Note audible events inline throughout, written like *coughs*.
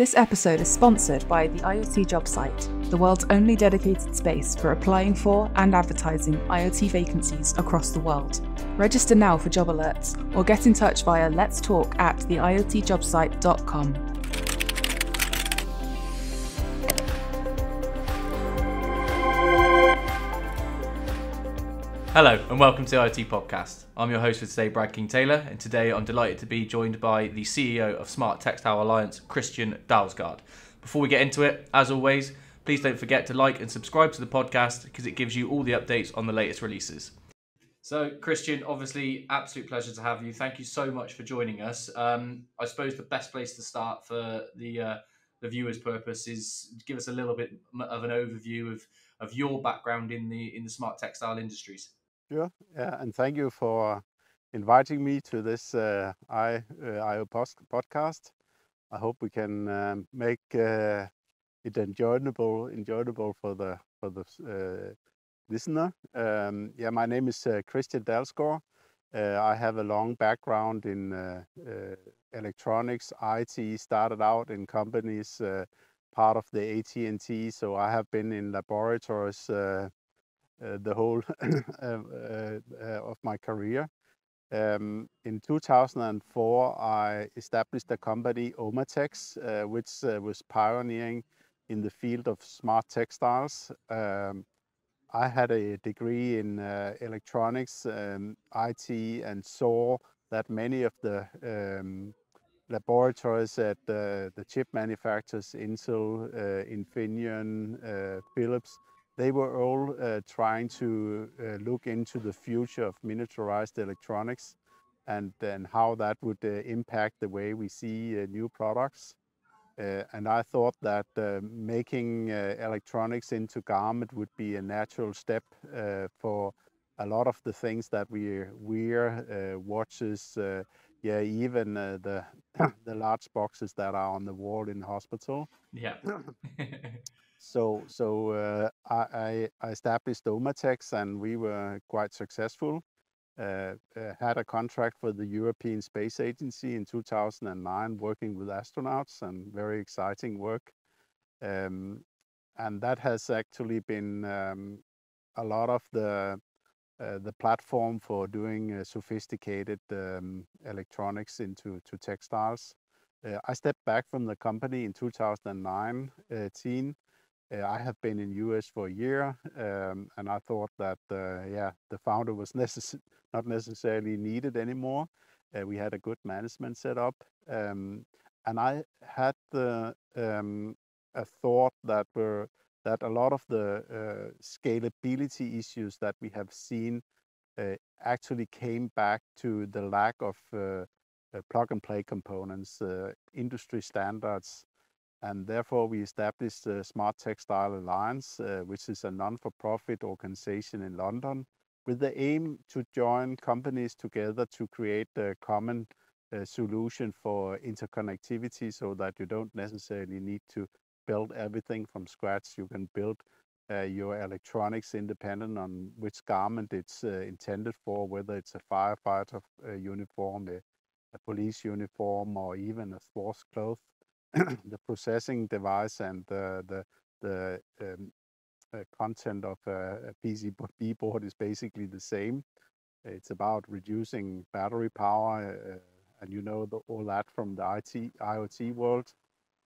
This episode is sponsored by the IoT Job Site, the world's only dedicated space for applying for and advertising IoT vacancies across the world. Register now for job alerts or get in touch via let's talk at theiotjobsite.com. Hello and welcome to IoT Podcast. I'm your host for today, Brad King Taylor, and today I'm delighted to be joined by the CEO of Smart Textile Alliance, Christian Dalsgaard. Before we get into it, as always, please don't forget to like and subscribe to the podcast because it gives you all the updates on the latest releases. So, Christian, obviously, absolute pleasure to have you. Thank you so much for joining us. Um, I suppose the best place to start for the uh, the viewers' purpose is give us a little bit of an overview of, of your background in the in the smart textile industries. Sure. Yeah, and thank you for inviting me to this uh, I, uh, IO podcast. I hope we can um, make uh, it enjoyable, enjoyable for the for the uh, listener. Um, yeah, my name is uh, Christian Dalsgaard. Uh, I have a long background in electronics, IT. Started out in companies, part of the AT&T. So I have been in laboratories uh, the whole *laughs* uh, uh, of my career. Um, in 2004, I established a company, Ohmatex, uh, which uh, was pioneering in the field of smart textiles. Um, I had a degree in uh, electronics, um, IT, and saw that many of the um, laboratories at the chip manufacturers, Intel, Infineon, Philips, they were all uh, trying to uh, look into the future of miniaturized electronics and then how that would uh, impact the way we see uh, new products. Uh, and I thought that uh, making electronics into garment would be a natural step for a lot of the things that we wear, watches, yeah, even the *coughs* the large boxes that are on the wall in hospital. Yeah. *coughs* *laughs* So so uh, I, I established Ohmatex and we were quite successful. Uh, uh, had a contract for the European Space Agency in 2009, working with astronauts and very exciting work. Um, and that has actually been um, a lot of the uh, the platform for doing uh, sophisticated um, electronics into to textiles. Uh, I stepped back from the company in 2009, 18, uh, I have been in US for a year, um, and I thought that uh, yeah, the founder was *laughs* necess- not necessarily needed anymore. Uh, we had a good management set up, um, and I had the um, a thought that were that a lot of the uh, scalability issues that we have seen uh, actually came back to the lack of uh, plug and play components, industry standards and therefore we established the Smart Textile Alliance, uh, which is a non-for-profit organization in London, with the aim to join companies together to create a common uh, solution for interconnectivity so that you don't necessarily need to build everything from scratch. You can build uh, your electronics independent on which garment it's uh, intended for, whether it's a firefighter uh, uniform, a, a police uniform, or even a sports cloth. *clears throat* the processing device and the the, the um, uh, content of a, a PCB board is basically the same. It's about reducing battery power, uh, and you know the, all that from the IT IoT world.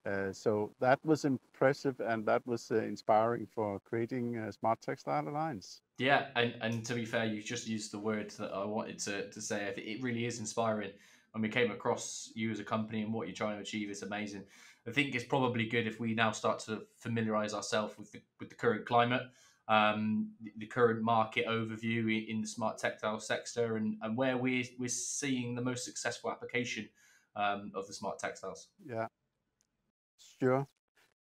Uh, so that was impressive and that was uh, inspiring for creating Smart Textile Alliance. Yeah, and, and to be fair, you just used the words that I wanted to, to say. It really is inspiring when we came across you as a company and what you're trying to achieve is amazing. I think it's probably good if we now start to familiarize ourselves with the, with the current climate, um, the, the current market overview in the smart textile sector, and, and where we're, we're seeing the most successful application um, of the smart textiles. Yeah, sure.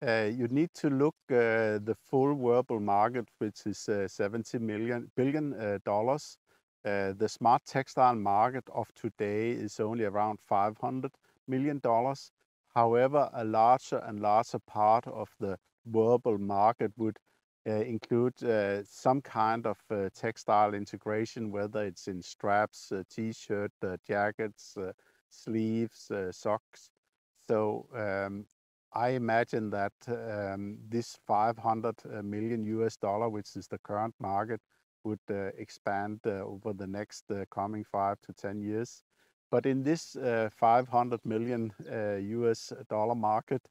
Uh, you need to look uh, the full wearable market, which is uh, 70 million billion uh, dollars. Uh, the smart textile market of today is only around 500 million dollars. However, a larger and larger part of the wearable market would uh, include uh, some kind of textile integration, whether it's in straps, t-shirt, jackets, sleeves, socks. So um, I imagine that um, this 500 uh, million US dollar, which is the current market, would uh, expand uh, over the next uh, coming five to 10 years. But in this uh, 500 million US dollar market,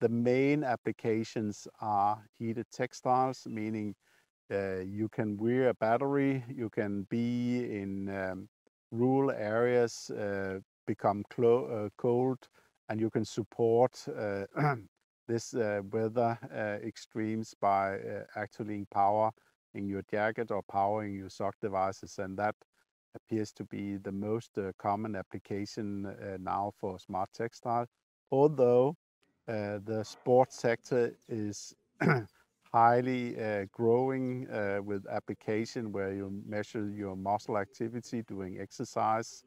the main applications are heated textiles, meaning you can wear a battery, you can be in um, rural areas, become cold, and you can support uh, *clears throat* this uh, weather uh, extremes by actually powering your jacket or powering your sock devices and that appears to be the most common application now for smart textile although the sports sector is *clears throat* highly uh, growing uh, with application where you measure your muscle activity doing exercise.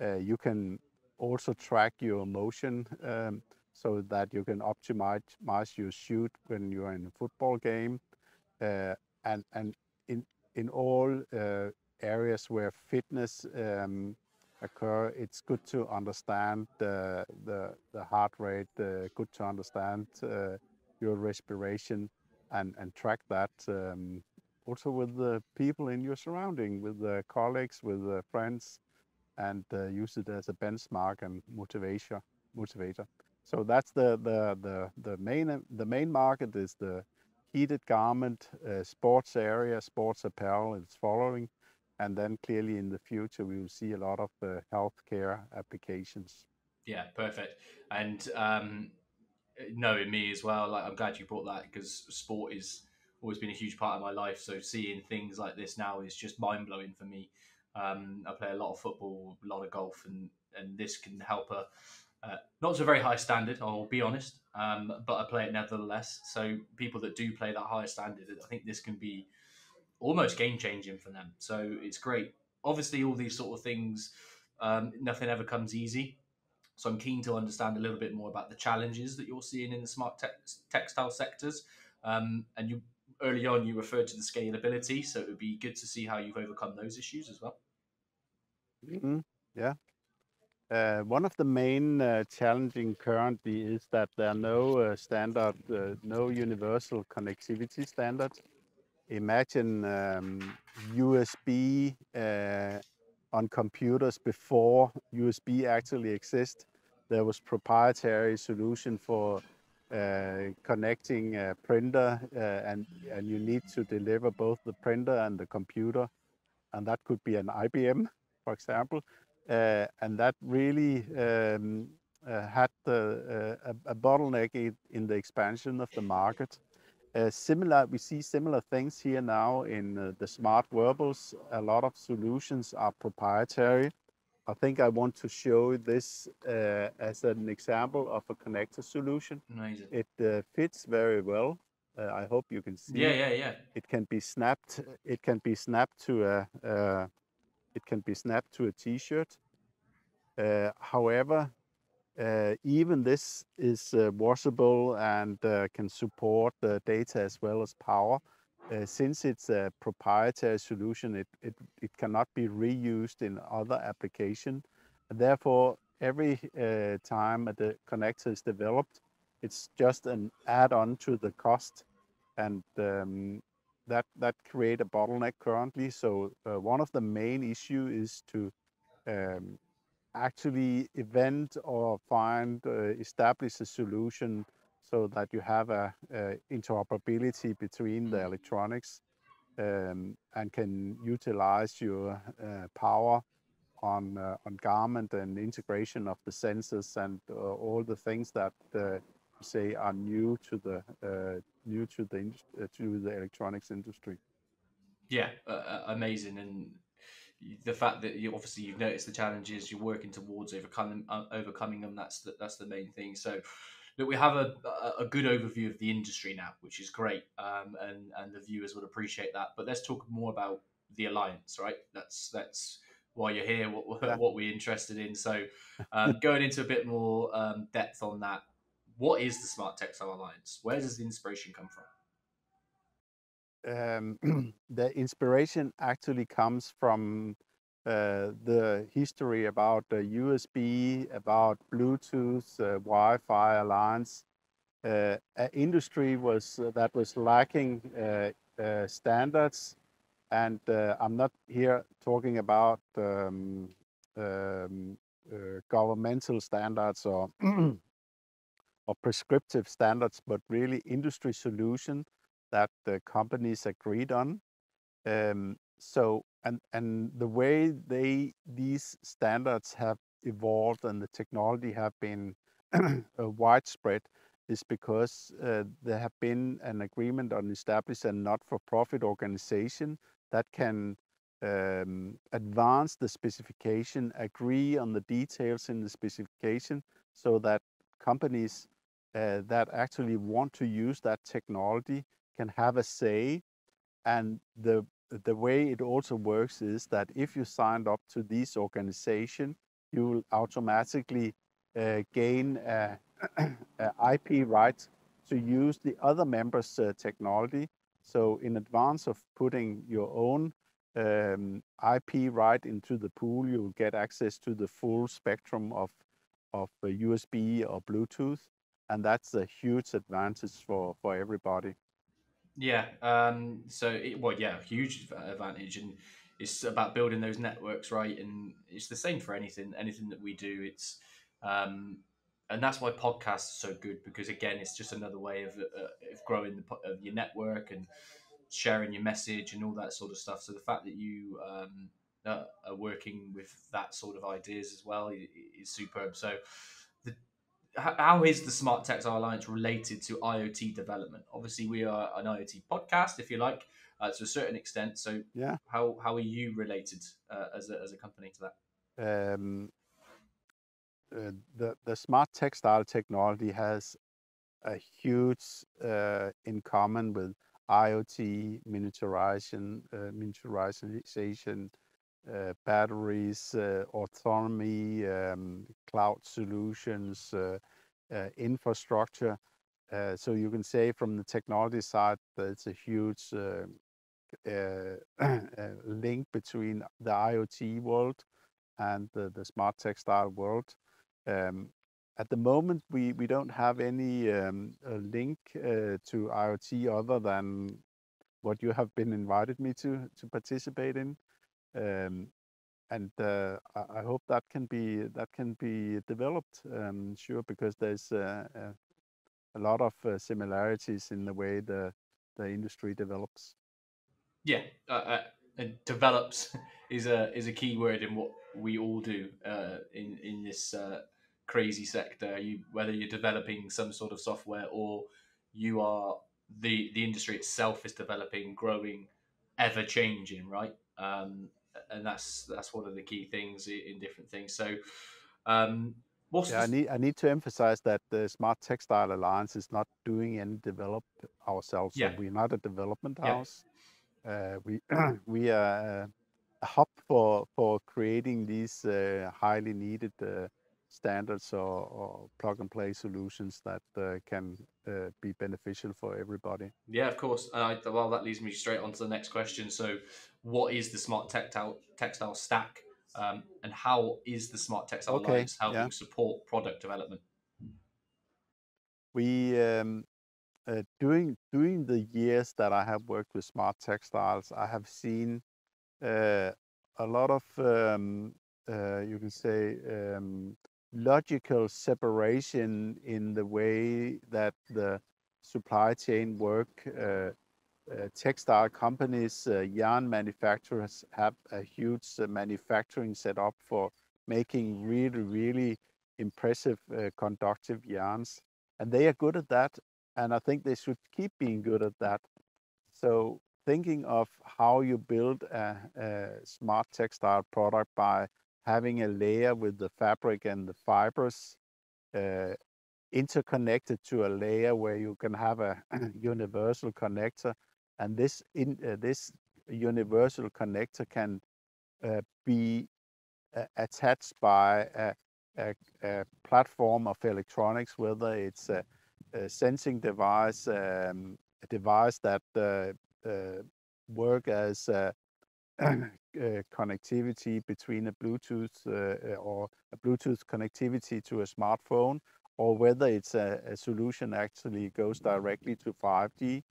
Uh, you can also track your motion um, so that you can optimize your shoot when you're in a football game. And and in in all uh, areas where fitness um, occur, it's good to understand the the, the heart rate. Uh, good to understand uh, your respiration and and track that. Um, also with the people in your surrounding, with the colleagues, with the friends, and uh, use it as a benchmark and motivation motivator. So that's the the the the main the main market is the heated garment, sports area, sports apparel. It's following, and then clearly in the future we will see a lot of uh, healthcare applications. Yeah, perfect. And um, knowing me as well, like I'm glad you brought that because sport is always been a huge part of my life. So seeing things like this now is just mind blowing for me. Um, I play a lot of football, a lot of golf, and and this can help a uh, not to a very high standard, I'll be honest, um, but I play it nevertheless. So people that do play that higher standard, I think this can be almost game changing for them. So it's great. Obviously, all these sort of things, um, nothing ever comes easy. So I'm keen to understand a little bit more about the challenges that you're seeing in the smart te- textile sectors. Um, and you early on you referred to the scalability, so it would be good to see how you've overcome those issues as well. Mm-hmm. Yeah. Uh, one of the main uh, challenging currently is that there are no uh, standard, no universal connectivity standards. Imagine um, USB uh, on computers before USB actually exists. There was proprietary solution for connecting a printer and you need to deliver both the printer and the computer and that could be an IBM for example and that really um, had the, a, a, bottleneck in the expansion of the market. Uh, similar, we see similar things here now in uh, the smart wearables. A lot of solutions are proprietary. I think I want to show this uh, as an example of a connector solution. Amazing. It uh, fits very well. Uh, I hope you can see. Yeah, yeah, yeah. It can be snapped. It can be snapped to a. Uh, it can be snapped to a T-shirt. Uh, however, uh, even this is washable and can support the data as well as power. Uh, since it's a proprietary solution, it, it, it cannot be reused in other application. Therefore, every uh, time the connector is developed, it's just an add-on to the cost, and um, that that create a bottleneck currently. So uh, one of the main issue is to um, actually invent or find uh, establish a solution so that you have a, a interoperability between the mm. electronics um, and can utilize your uh, power on uh, on garment and integration of the sensors and uh, all the things that uh, say are new to the uh, new to the uh, to the electronics industry. Yeah, amazing, and the fact that you obviously you've noticed the challenges you're working towards overcoming overcoming them. That's the, that's the main thing. So Look, we have a, a good overview of the industry now, which is great, um, and and the viewers would appreciate that. But let's talk more about the alliance, right? That's that's why you're here, what what we're interested in. So, um, *laughs* going into a bit more um, depth on that, what is the Smart Textile Alliance? Where does the inspiration come from? Um, *clears throat* the inspiration actually comes from uh, the history about the USB, about Bluetooth, uh, Wi-Fi alliance, uh, industry was uh, that was lacking uh, standards, and I'm not here talking about um, um, governmental standards or *clears throat* or prescriptive standards, but really industry solution that the companies agreed on. Um, so and and the way they these standards have evolved and the technology have been *clears throat* widespread is because uh, there have been an agreement on establish a not-for-profit organization that can um, advance the specification, agree on the details in the specification, so that companies uh, that actually want to use that technology can have a say. And the the way it also works is that if you signed up to this organization, you will automatically uh, gain *clears throat* a IP rights to use the other members' uh, technology. So in advance of putting your own um, IP right into the pool, you will get access to the full spectrum of, of uh, USB or Bluetooth. And that's a huge advantage for, for everybody. Yeah. Um, so, it, well, yeah, huge advantage. And it's about building those networks, right? And it's the same for anything, anything that we do. It's, um, and that's why podcasts are so good because again, it's just another way of, uh, of growing the, of your network and sharing your message and all that sort of stuff. So the fact that you um, are working with that sort of ideas as well is, is superb. So how is the Smart Textile Alliance related to IoT development? Obviously, we are an IoT podcast, if you like, uh, to a certain extent. So, yeah, how how are you related uh, as a as a company to that? Um, uh, the the smart textile technology has a huge uh, in common with IoT miniaturization, uh, miniaturization, batteries, uh, autonomy, um, cloud solutions, uh, uh, infrastructure. so you can say from the technology side that it's a huge *clears throat* link between the IoT world and the, the smart textile world. Um, at the moment, we, we don't have any um, link uh, to IoT other than what you have been invited me to to participate in. Um, and uh, I, I hope that can be that can be developed, um, sure, because there's uh, uh, a lot of uh, similarities in the way the the industry develops. Yeah, uh, and develops *laughs* is a is a key word in what we all do in in this crazy sector. You whether you're developing some sort of software or you are the the industry itself is developing, growing, ever changing, right? Um, and that's that's one of the key things in different things. So, um, what's yeah, the... I need I need to emphasize that the Smart Textile Alliance is not doing any develop ourselves. Yeah. So we're not a development house. Yeah. Uh, we *clears throat* we are a hub for for creating these uh, highly needed uh, standards or, or, plug and play solutions that uh, can uh, be beneficial for everybody. Yeah, of course. Uh, well, that leads me straight on to the next question. So, what is the smart textile textile stack, um, and how is the smart textile okay, alliance helping yeah. support product development? We um, uh, during during the years that I have worked with smart textiles, I have seen uh, a lot of um, uh, you can say um, logical separation in the way that the supply chain work. Uh, uh, textile companies, uh, yarn manufacturers have a huge uh, manufacturing setup for making really, really impressive uh, conductive yarns. And they are good at that. And I think they should keep being good at that. So thinking of how you build a, a smart textile product by having a layer with the fabric and the fibers uh, interconnected to a layer where you can have a *clears throat* universal connector and this in uh, this universal connector can uh, be uh, attached by a, a, a, platform of electronics whether it's a, a sensing device um, a device that uh, uh, work as *clears throat* connectivity between a Bluetooth uh, uh, or a Bluetooth connectivity to a smartphone, or whether it's a, a solution actually goes directly to 5G.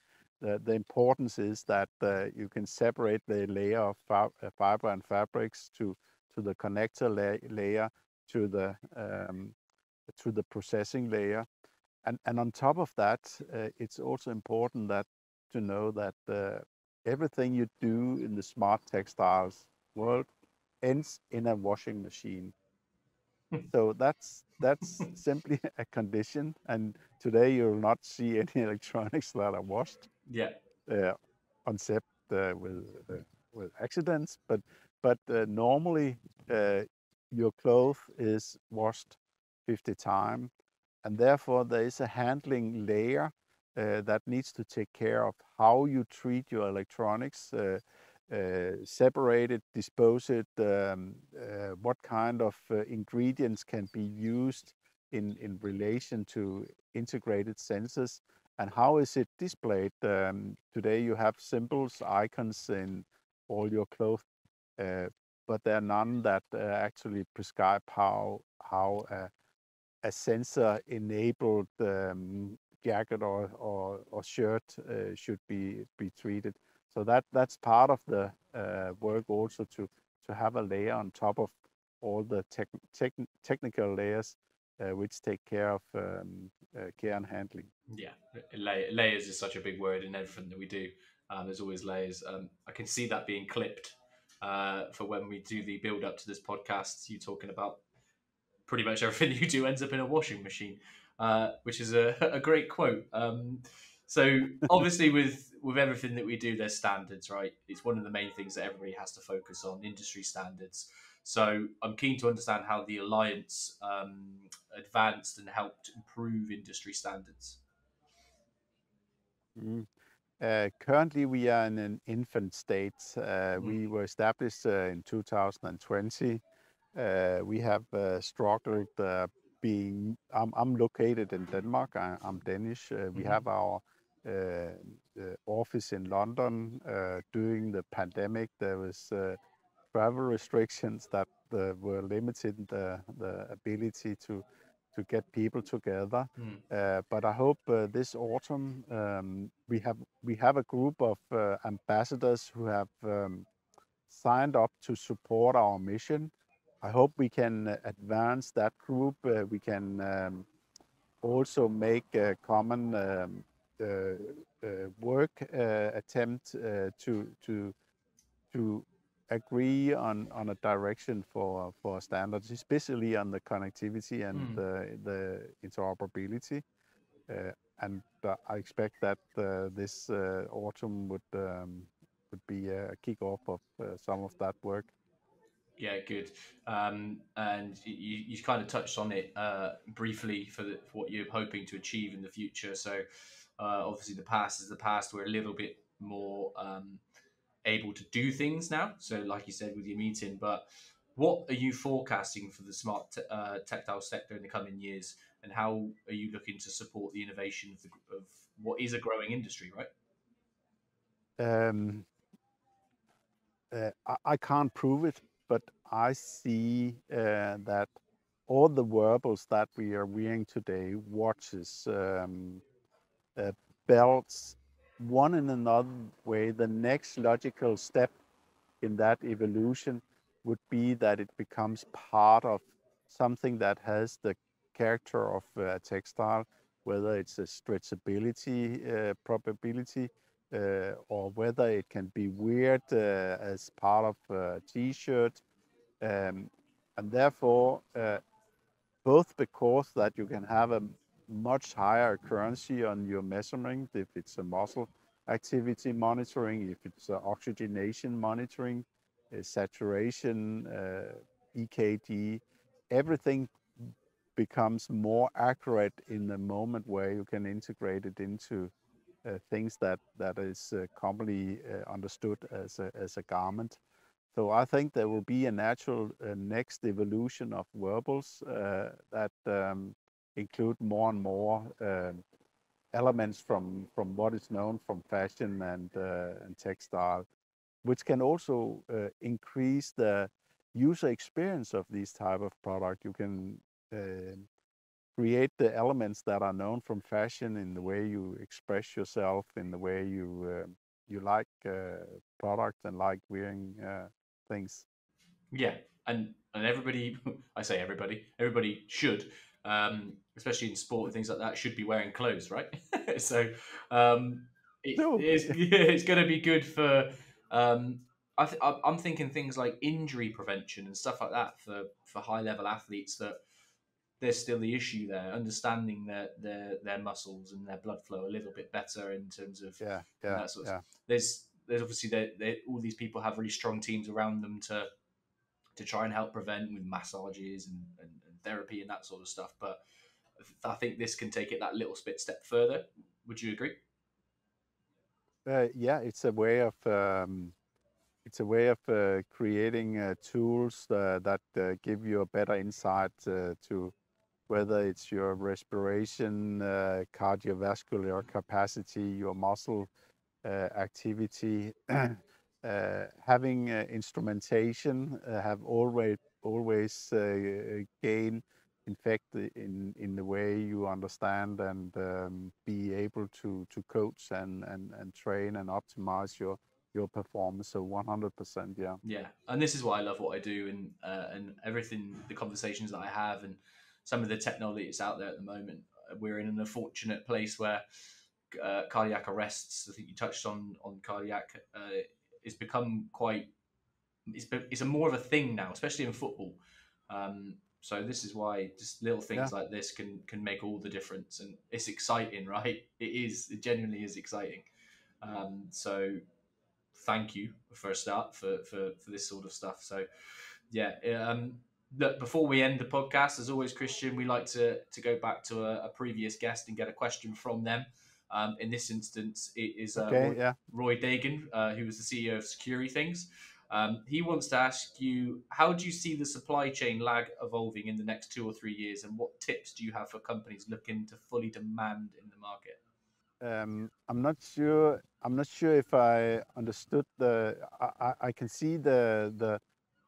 The, the importance is that uh, you can separate the layer of fiber and fabrics to to the connector la layer to the um, to the processing layer and and on top of that uh, it's also important that to know that uh, everything you do in the smart textiles world ends in a washing machine. So that's that's *laughs* simply a condition and today you'll not see *laughs* any electronics that are washed. Yeah. Uh, except uh, with uh, with accidents but but uh, normally uh, your cloth is washed 50 times and therefore there is a handling layer uh, that needs to take care of how you treat your electronics uh, uh, separate it, dispose it, um, uh, what kind of uh, ingredients can be used in, in relation to integrated sensors, and how is it displayed? Um, today you have symbols, icons in all your clothes, uh, but there are none that actually prescribe how how a sensor-enabled um, jacket or, or, or shirt uh, should be be treated. So that that's part of the uh, work also to to have a layer on top of all the tech, tech, technical layers uh, which take care of um, uh, care and handling. Yeah, layers is such a big word in everything that we do. Um, there's always layers. Um, I can see that being clipped uh, for when we do the build up to this podcast. You talking about pretty much everything *laughs* you do ends up in a washing machine, uh, which is a, *laughs* a great quote. Um, so *laughs* obviously, with with everything that we do, there's standards, right? It's one of the main things that everybody has to focus on: industry standards. So I'm keen to understand how the alliance um, advanced and helped improve industry standards. Mm. Uh, currently, we are in an infant state. Uh, mm. We were established uh, in 2020. Uh, we have uh, struggled uh, being. I'm, I'm, located in Denmark. I, am Danish. we mm-hmm. have our uh, office in London. Uh, during the pandemic, there was uh, travel restrictions that were limiting the, the ability to to get people together. Mm. Uh, but I hope uh, this autumn um, we have we have a group of uh, ambassadors who have um, signed up to support our mission. I hope we can advance that group. we can um, also make a common um, uh, uh, work uh, attempt to to to agree on, on a direction for, for standards, especially on the connectivity and mm. the, the interoperability. Uh, and uh, I expect that uh, this autumn would um, would be a kickoff of some of that work. Yeah, good. Um, and you, you kind of touched on it uh, briefly for, the, for what you're hoping to achieve in the future. So uh, obviously, the past is the past. We're a little bit more um, able to do things now. So, like you said with your meeting, but what are you forecasting for the smart t- uh, tactile sector in the coming years, and how are you looking to support the innovation of, the, of what is a growing industry, right? Um, uh, I, I, can't prove it, but I see uh, that all the wearables that we are wearing today, watches, um, uh, belts one in another way, the next logical step in that evolution would be that it becomes part of something that has the character of a textile, whether it's a stretchability uh, probability uh, or whether it can be weird uh, as part of a t-shirt. Um, and therefore, uh, both because that you can have a much higher accuracy on your measurement if it's a muscle activity monitoring, if it's oxygenation monitoring, uh, saturation, uh, EKG, everything becomes more accurate in the moment where you can integrate it into uh, things that that is uh, commonly uh, understood as a, as a garment. So I think there will be a natural uh, next evolution of wearables that um, include more and more um, elements from from what is known from fashion and uh, and textile, which can also uh, increase the user experience of these type of product. You can uh, create the elements that are known from fashion in the way you express yourself, in the way you uh, you like uh, products and like wearing uh, things. Yeah, and and everybody, *laughs* I say everybody, everybody should, um, especially in sport and things like that, should be wearing clothes, right? *laughs* so um, it, no. *laughs* it's, it's going to be good for. Um, I th- I'm thinking things like injury prevention and stuff like that for for high level athletes that there's still the issue there, understanding their their their muscles and their blood flow a little bit better in terms of yeah yeah, that sort of, yeah. There's there's obviously all these people have really strong teams around them to to try and help prevent with massages and, and, and therapy and that sort of stuff. But I think this can take it that little bit step further. Would you agree? Uh, yeah, it's a way of um, it's a way of uh, creating uh, tools uh, that uh, give you a better insight uh, to whether it's your respiration, uh, cardiovascular capacity, your muscle uh, activity. *clears throat* Uh, having instrumentation have always always gain in fact in in the way you understand and um, be able to to coach and and and train and optimize your your performance so 100% yeah yeah and this is why i love what i do and uh, and everything the conversations that i have and some of the technology that's out there at the moment we're in an unfortunate place where uh, cardiac arrests i think you touched on on cardiac uh, it's become quite it's, it's a more of a thing now especially in football um, so this is why just little things yeah. like this can can make all the difference, and it's exciting, *laughs* right? It is. It genuinely is exciting. Um, so thank you for a start for, for for this sort of stuff. So yeah. Um, look, before we end the podcast, as always, Christian, we like to to go back to a, a previous guest and get a question from them. Um, in this instance, it is uh, okay, Roy, yeah. Roy Dagan, uh, who was the CEO of SecuriThings. Um, he wants to ask you how do you see the supply chain lag evolving in the next two or three years, and what tips do you have for companies looking to fully demand in the market? Um, I'm not sure. I'm not sure if I understood the. I, I can see the the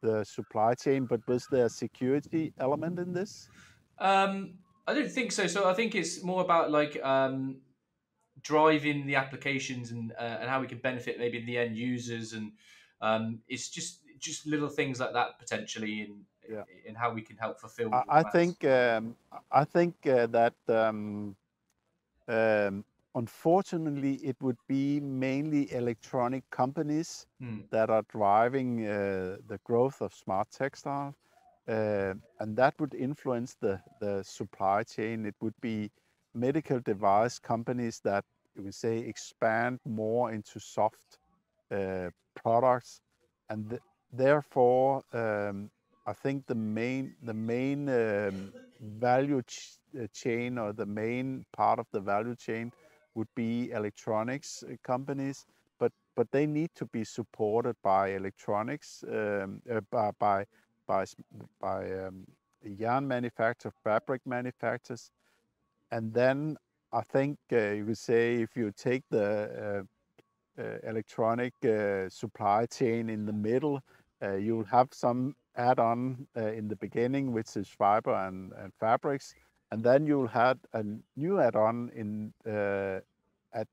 the supply chain, but was there a security element in this? Um, I don't think so. So I think it's more about like um, driving the applications and uh, and how we can benefit maybe the end users and um, it's just just little things like that potentially in yeah. in how we can help fulfill. I, I think um, I think uh, that um, um, unfortunately it would be mainly electronic companies hmm. that are driving uh, the growth of smart textiles. Uh, and that would influence the, the supply chain. It would be medical device companies that you would say expand more into soft uh, products, and th therefore um, I think the main the main um, value ch uh, chain or the main part of the value chain would be electronics uh, companies, but but they need to be supported by electronics um, uh, by by by, by um, yarn manufacturers, fabric manufacturers, and then I think uh, you could say if you take the uh, uh, electronic supply chain in the middle. You'll have some add-on in the beginning, which is fiber and, and fabrics, and then you'll have a new add-on in at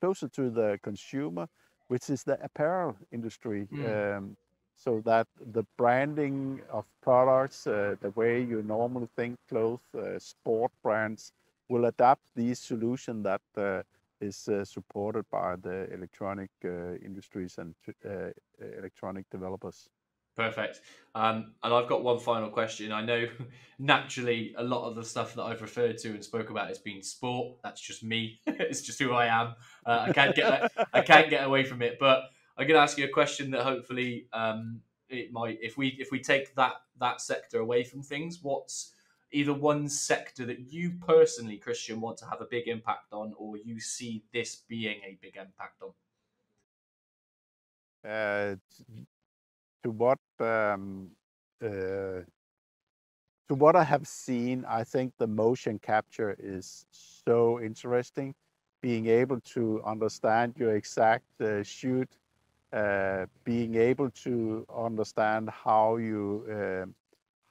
closer to the consumer, which is the apparel industry. Mm. Um, so that the branding of products, uh, the way you normally think clothes, uh, sport brands, will adapt these solutions that uh, is uh, supported by the electronic uh, industries and uh, electronic developers. Perfect. Um, and I've got one final question. I know *laughs* naturally a lot of the stuff that I've referred to and spoke about has been sport. That's just me. *laughs* it's just who I am. Uh, I can't get I can't get away from it. But I'm going to ask you a question that hopefully um, it might. If we if we take that that sector away from things, what's either one sector that you personally, Christian, want to have a big impact on, or you see this being a big impact on? Uh, to what um, uh, to what I have seen, I think the motion capture is so interesting. Being able to understand your exact uh, shoot, uh, being able to understand how you um,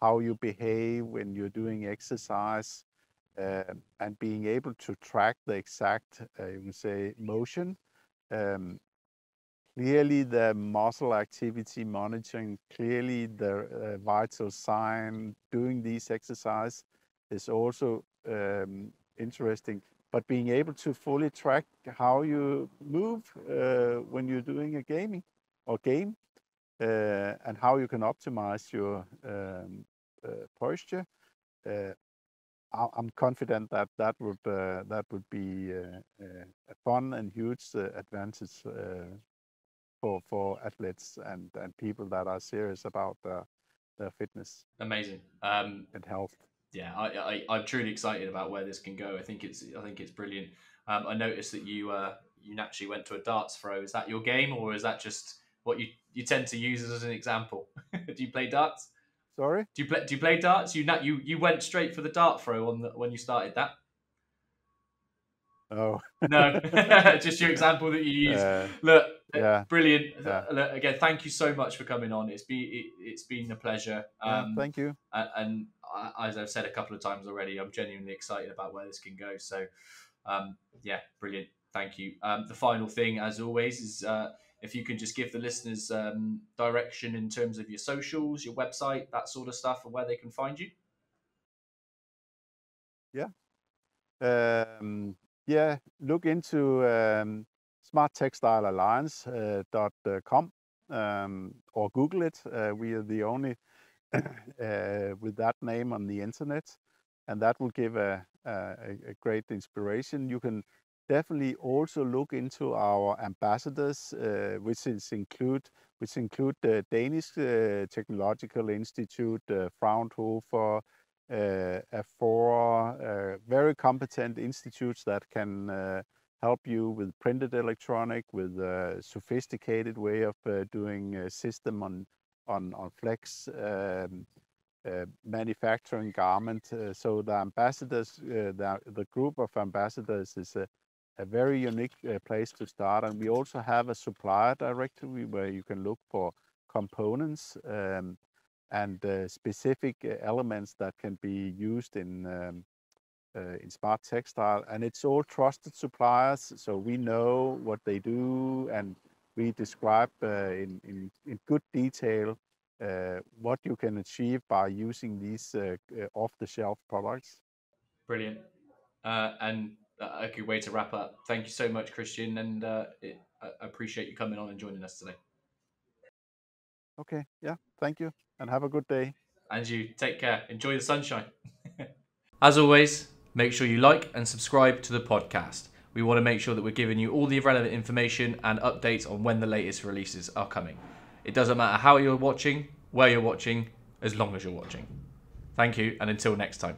how you behave when you're doing exercise, uh, and being able to track the exact, uh, you can say, motion. Um, clearly, the muscle activity monitoring, clearly the uh, vital sign, doing these exercises is also um, interesting. But being able to fully track how you move uh, when you're doing a gaming or game uh, and how you can optimize your um, uh, posture. Uh, I'm confident that that would that would be a fun and huge advantage for for athletes and and people that are serious about their their fitness. Amazing. Um, and health. Yeah, I, I am truly excited about where this can go. I think it's I think it's brilliant. Um, I noticed that you uh, you naturally went to a darts throw. Is that your game, or is that just what you you tend to use as an example? *laughs* Do you play darts? Sorry. Do you play Do you play darts? You you you went straight for the dart throw on the, when you started that. Oh no, *laughs* *laughs* just your example that you use. Uh, Look, yeah, brilliant. Yeah. Again, thank you so much for coming on. It's been it, has been a pleasure. Um, yeah, thank you. And, and as I've said a couple of times already, I'm genuinely excited about where this can go. So, um, yeah, brilliant. Thank you. Um, the final thing, as always, is uh, if you can just give the listeners um, direction in terms of your socials, your website, that sort of stuff, and where they can find you. Yeah. Um, yeah, look into um, smarttextilealliance.com uh, um, or Google it. Uh, we are the only *coughs* uh, with that name on the internet, and that will give a, a, a great inspiration. You can definitely also look into our ambassadors, uh, which is include which include the Danish uh, Technological Institute, uh, Fraunhofer, uh, Afor, uh, very competent institutes that can uh, help you with printed electronic, with a sophisticated way of uh, doing a system on on on flex um, uh, manufacturing garment. Uh, so the ambassadors, the, the group of ambassadors is a, a very unique place to start. And we also have a supplier directory where you can look for components um, and uh, specific uh, elements that can be used in um, uh, in smart textile and it's all trusted suppliers so we know what they do and we describe uh, in, in, in good detail uh, what you can achieve by using these uh, off-the-shelf products brilliant and a good way to wrap up thank you so much christian and it, i appreciate you coming on and joining us today okay yeah thank you and have a good day. And you take care. Enjoy the sunshine. *laughs* As always, make sure you like and subscribe to the podcast. We want to make sure that we're giving you all the relevant information and updates on when the latest releases are coming. It doesn't matter how you're watching, where you're watching, as long as you're watching. Thank you, and until next time.